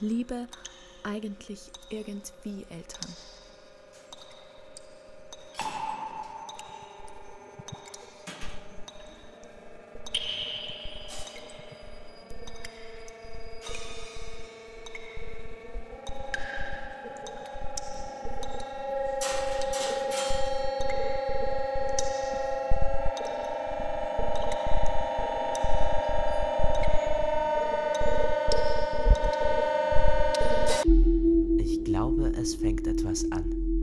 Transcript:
liebe eigentlich irgendwie Eltern? glaube, es fängt etwas an.